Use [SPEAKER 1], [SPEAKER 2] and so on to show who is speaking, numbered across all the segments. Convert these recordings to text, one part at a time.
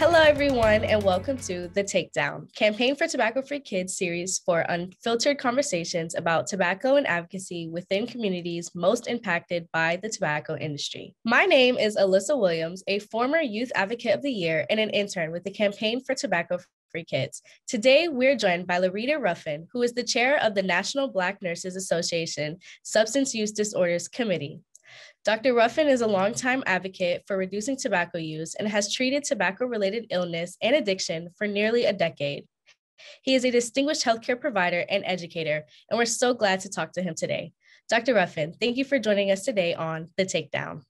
[SPEAKER 1] Hello, everyone, and welcome to The Takedown, Campaign for Tobacco Free Kids series for unfiltered conversations about tobacco and advocacy within communities most impacted by the tobacco industry. My name is Alyssa Williams, a former Youth Advocate of the Year and an intern with the Campaign for Tobacco Free Kids. Today, we're joined by Larider Ruffin, who is the chair of the National Black Nurses Association Substance Use Disorders Committee. Dr. Ruffin is a longtime advocate for reducing tobacco use and has treated tobacco related illness and addiction for nearly a decade. He is a distinguished healthcare provider and educator, and we're so glad to talk to him today. Dr. Ruffin, thank you for joining us today on The Takedown.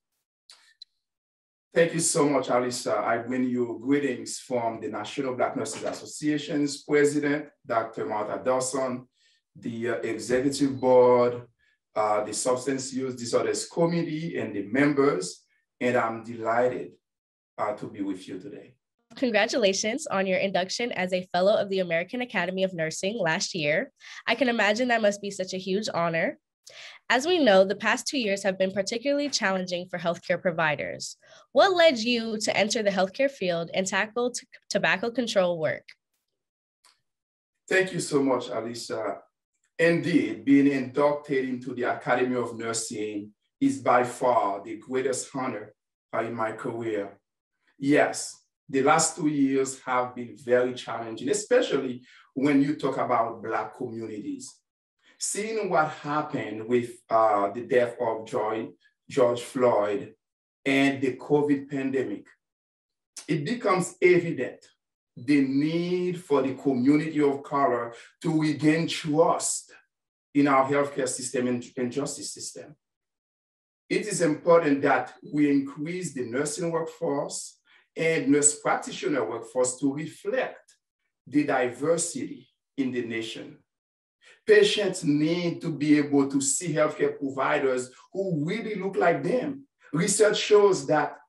[SPEAKER 2] Thank you so much, Alyssa. I bring you greetings from the National Black Nurses Association's president, Dr. Martha Dawson, the uh, executive board, uh, the Substance Use Disorders Committee and the members, and I'm delighted uh, to be with you today.
[SPEAKER 1] Congratulations on your induction as a Fellow of the American Academy of Nursing last year. I can imagine that must be such a huge honor. As we know, the past two years have been particularly challenging for healthcare providers. What led you to enter the healthcare field and tackle tobacco control work?
[SPEAKER 2] Thank you so much, Alyssa. Indeed, being inducted into the Academy of Nursing is by far the greatest honor in my career. Yes, the last two years have been very challenging, especially when you talk about Black communities. Seeing what happened with uh, the death of George, George Floyd and the COVID pandemic, it becomes evident the need for the community of color to regain trust in our healthcare system and, and justice system. It is important that we increase the nursing workforce and nurse practitioner workforce to reflect the diversity in the nation. Patients need to be able to see healthcare providers who really look like them. Research shows that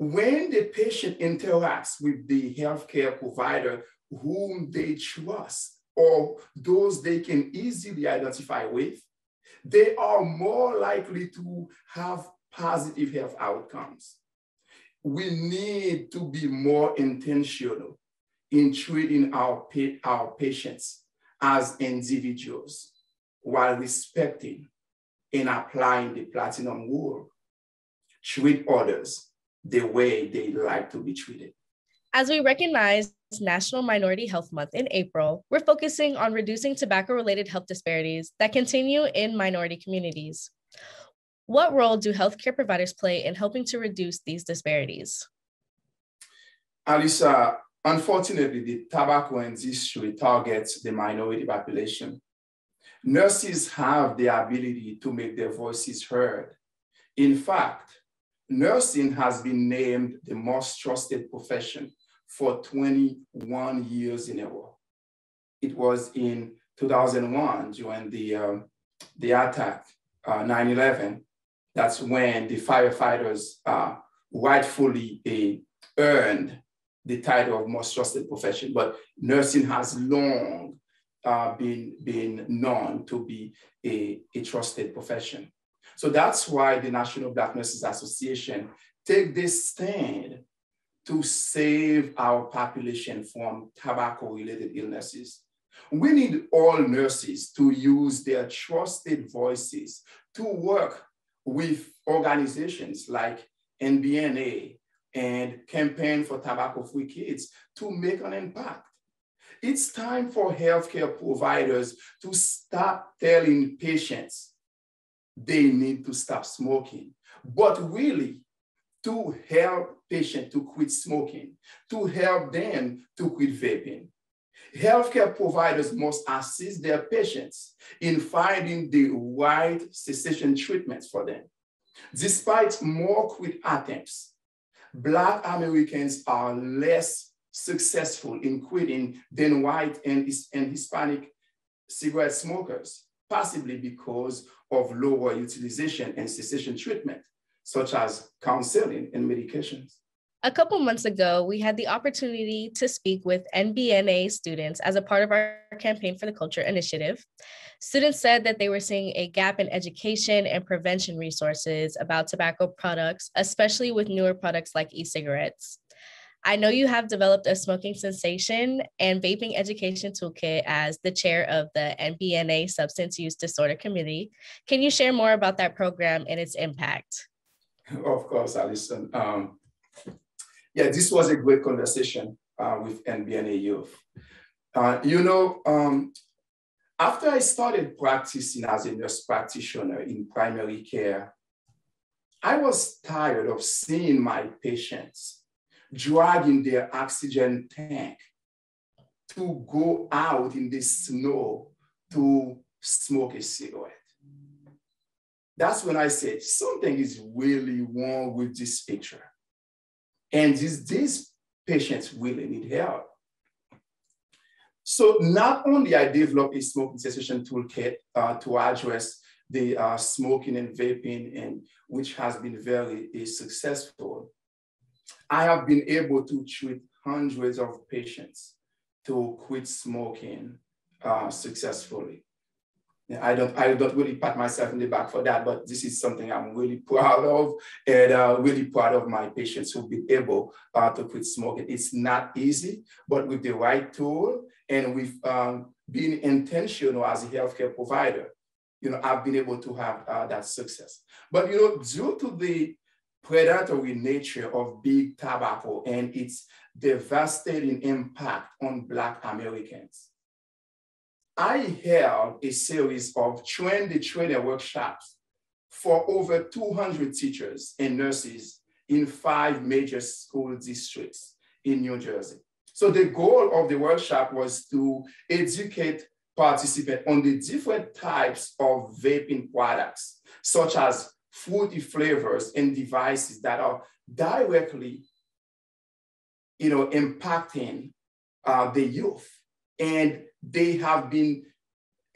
[SPEAKER 2] when the patient interacts with the healthcare provider whom they trust or those they can easily identify with, they are more likely to have positive health outcomes. We need to be more intentional in treating our, our patients as individuals while respecting and applying the platinum rule. Treat others the way they like to be treated.
[SPEAKER 1] As we recognize National Minority Health Month in April, we're focusing on reducing tobacco related health disparities that continue in minority communities. What role do healthcare providers play in helping to reduce these disparities?
[SPEAKER 2] Alyssa, unfortunately, the tobacco industry targets the minority population. Nurses have the ability to make their voices heard. In fact, nursing has been named the most trusted profession for 21 years in a row. It was in 2001 during the, um, the attack, 9-11, uh, that's when the firefighters uh, rightfully uh, earned the title of most trusted profession, but nursing has long uh, been, been known to be a, a trusted profession. So that's why the National Black Nurses Association take this stand to save our population from tobacco-related illnesses. We need all nurses to use their trusted voices to work with organizations like NBNA and Campaign for Tobacco-Free Kids to make an impact. It's time for healthcare providers to stop telling patients they need to stop smoking. But really, to help patients to quit smoking, to help them to quit vaping. Healthcare providers must assist their patients in finding the right cessation treatments for them. Despite more quit attempts, Black Americans are less successful in quitting than white and, and Hispanic cigarette smokers possibly because of lower utilization and cessation treatment, such as counseling and medications.
[SPEAKER 1] A couple months ago, we had the opportunity to speak with NBNA students as a part of our Campaign for the Culture initiative. Students said that they were seeing a gap in education and prevention resources about tobacco products, especially with newer products like e cigarettes. I know you have developed a smoking cessation and vaping education toolkit as the chair of the NBNA Substance Use Disorder Committee. Can you share more about that program and its impact?
[SPEAKER 2] Of course, Alison. Um, yeah, this was a great conversation uh, with NBNA Youth. Uh, you know, um, after I started practicing as a nurse practitioner in primary care, I was tired of seeing my patients dragging their oxygen tank to go out in the snow to smoke a cigarette. That's when I said, something is really wrong with this picture. And these, these patients really need help. So not only I developed a smoking cessation toolkit uh, to address the uh, smoking and vaping, and which has been very uh, successful, I have been able to treat hundreds of patients to quit smoking uh, successfully. I don't, I don't really pat myself in the back for that, but this is something I'm really proud of and uh, really proud of my patients who've been able uh, to quit smoking. It's not easy, but with the right tool and with um, being intentional as a healthcare provider, you know, I've been able to have uh, that success. But, you know, due to the predatory nature of big tobacco and its devastating impact on Black Americans, I held a series of train the trainer workshops for over 200 teachers and nurses in five major school districts in New Jersey. So the goal of the workshop was to educate participants on the different types of vaping products, such as fruity flavors and devices that are directly you know, impacting uh, the youth. And they have been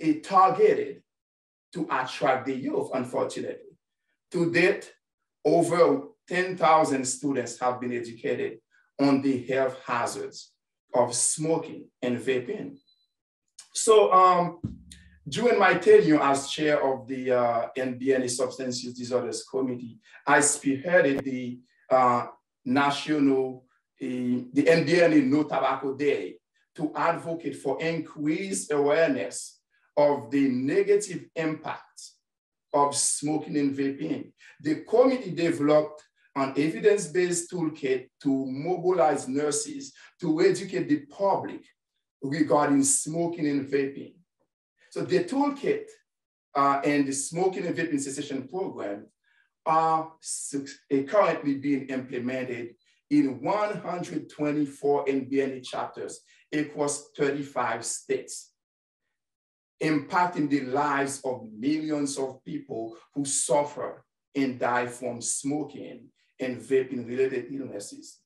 [SPEAKER 2] uh, targeted to attract the youth, unfortunately. To date, over 10,000 students have been educated on the health hazards of smoking and vaping. So um, during my tenure as chair of the uh, NBNA Substance Use Disorders Committee, I spearheaded the uh, national, uh, the NBNA No Tobacco Day, to advocate for increased awareness of the negative impact of smoking and vaping. The committee developed an evidence-based toolkit to mobilize nurses to educate the public regarding smoking and vaping. So the toolkit uh, and the smoking and vaping cessation program are currently being implemented in 124 NBNA chapters across 35 states, impacting the lives of millions of people who suffer and die from smoking and vaping related illnesses.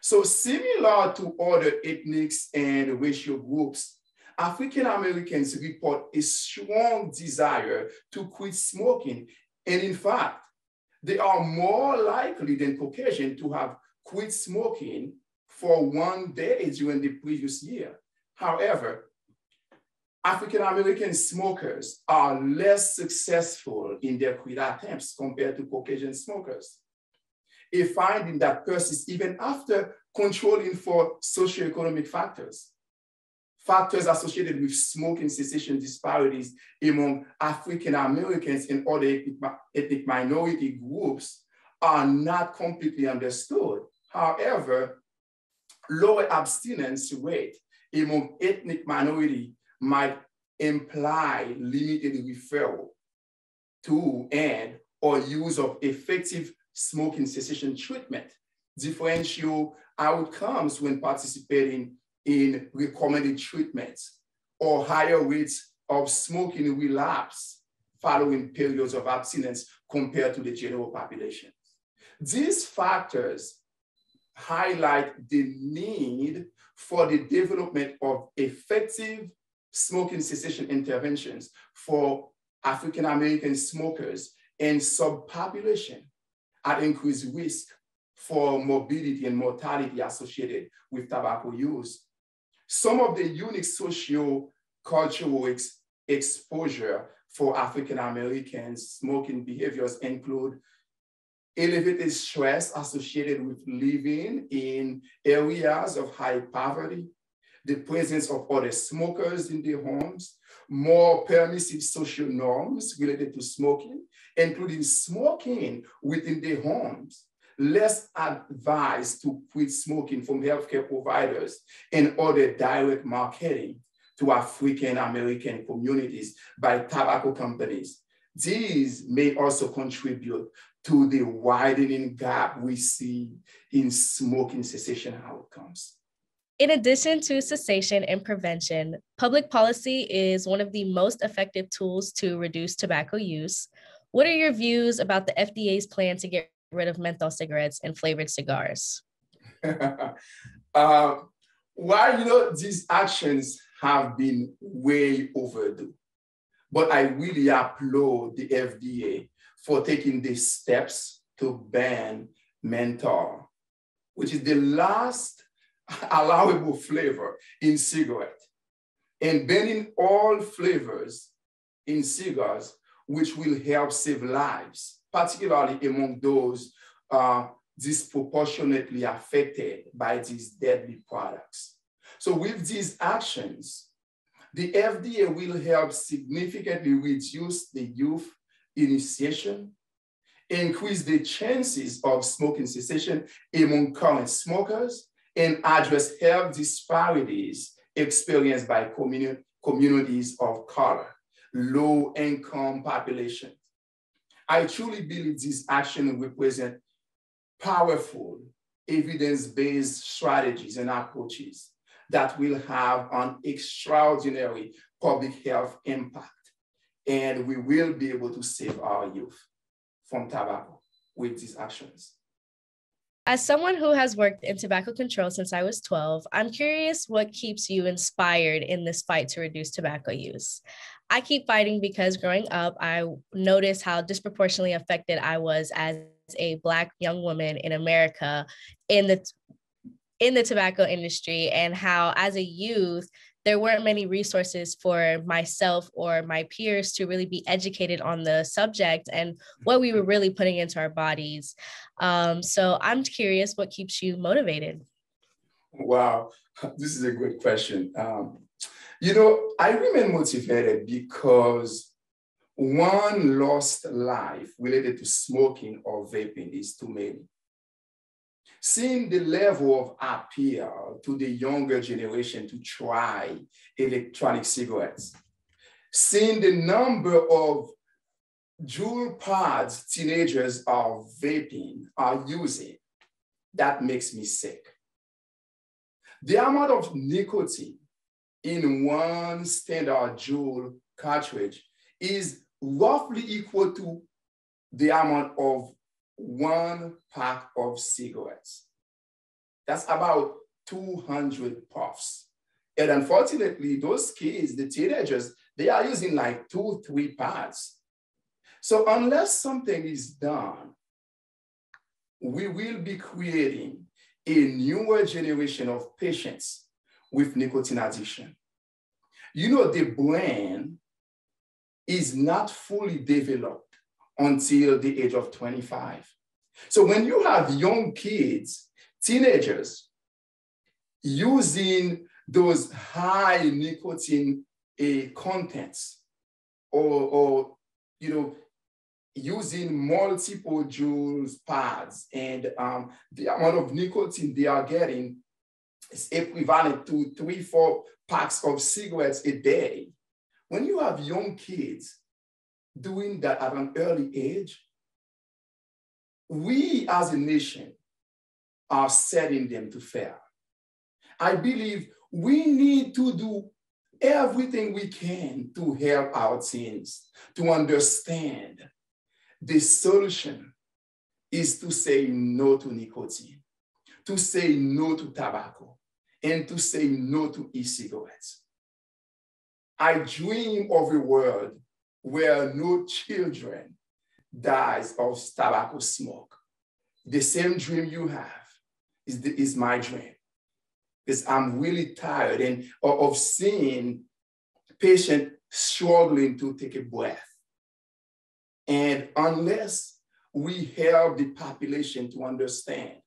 [SPEAKER 2] So similar to other ethnics and racial groups, African Americans report a strong desire to quit smoking. And in fact, they are more likely than Caucasian to have quit smoking for one day during the previous year. However, African American smokers are less successful in their quit attempts compared to Caucasian smokers. A finding that persists even after controlling for socioeconomic factors. Factors associated with smoking cessation disparities among African Americans and other ethnic, minority groups are not completely understood. However, lower abstinence rate among ethnic minority might imply limited referral to and or use of effective smoking cessation treatment, differential outcomes when participating in recommended treatments, or higher rates of smoking relapse following periods of abstinence compared to the general population. These factors highlight the need for the development of effective smoking cessation interventions for African American smokers and subpopulation at increased risk for morbidity and mortality associated with tobacco use. Some of the unique socio-cultural ex exposure for African Americans smoking behaviors include elevated stress associated with living in areas of high poverty, the presence of other smokers in their homes, more permissive social norms related to smoking, including smoking within their homes, less advice to quit smoking from healthcare providers and other direct marketing to African American communities by tobacco companies. These may also contribute to the widening gap we see in smoking cessation outcomes.
[SPEAKER 1] In addition to cessation and prevention, public policy is one of the most effective tools to reduce tobacco use. What are your views about the FDA's plan to get rid of menthol cigarettes and flavored cigars?
[SPEAKER 2] uh, while you know these actions have been way overdue, but I really applaud the FDA for taking these steps to ban menthol, which is the last allowable flavor in cigarette, and banning all flavors in cigars, which will help save lives, particularly among those uh, disproportionately affected by these deadly products. So with these actions, the FDA will help significantly reduce the youth initiation, increase the chances of smoking cessation among current smokers, and address health disparities experienced by communi communities of color, low income populations. I truly believe these actions represent powerful evidence-based strategies and approaches that will have an extraordinary public health impact. And we will be able to save our youth from tobacco with these actions.
[SPEAKER 1] As someone who has worked in tobacco control since I was 12, I'm curious what keeps you inspired in this fight to reduce tobacco use. I keep fighting because growing up, I noticed how disproportionately affected I was as a Black young woman in America in the in the tobacco industry and how as a youth there weren't many resources for myself or my peers to really be educated on the subject and what we were really putting into our bodies. Um, so I'm curious what keeps you motivated?
[SPEAKER 2] Wow, this is a good question. Um, you know, I remain motivated because one lost life related to smoking or vaping is too many seeing the level of appeal to the younger generation to try electronic cigarettes, seeing the number of Juul pods teenagers are vaping, are using, that makes me sick. The amount of nicotine in one standard Juul cartridge is roughly equal to the amount of one pack of cigarettes. That's about 200 puffs. And unfortunately, those kids, the teenagers, they are using like two, three pads. So unless something is done, we will be creating a newer generation of patients with nicotine addiction. You know, the brain is not fully developed until the age of 25. So when you have young kids, teenagers, using those high nicotine uh, contents or, or, you know, using multiple Juuls pads and um, the amount of nicotine they are getting is equivalent to three, four packs of cigarettes a day. When you have young kids doing that at an early age, we as a nation are setting them to fail. I believe we need to do everything we can to help our teens to understand the solution is to say no to nicotine, to say no to tobacco, and to say no to e-cigarettes. I dream of a world where no children dies of tobacco smoke. The same dream you have is, the, is my dream. Because I'm really tired and of, of seeing patient struggling to take a breath. And unless we help the population to understand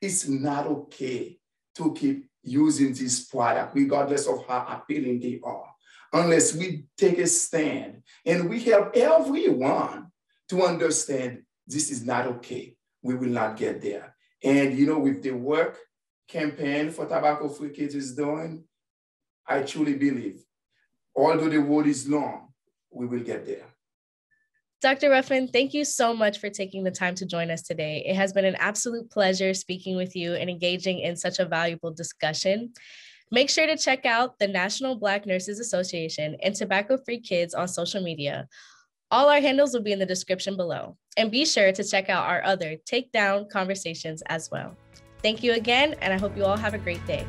[SPEAKER 2] it's not okay to keep using this product, regardless of how appealing they are, unless we take a stand and we help everyone to understand this is not okay. We will not get there. And you know, with the work campaign for tobacco free kids is doing, I truly believe, although the road is long, we will get there.
[SPEAKER 1] Dr. Ruffin, thank you so much for taking the time to join us today. It has been an absolute pleasure speaking with you and engaging in such a valuable discussion. Make sure to check out the National Black Nurses Association and Tobacco Free Kids on social media. All our handles will be in the description below. And be sure to check out our other takedown conversations as well. Thank you again, and I hope you all have a great day.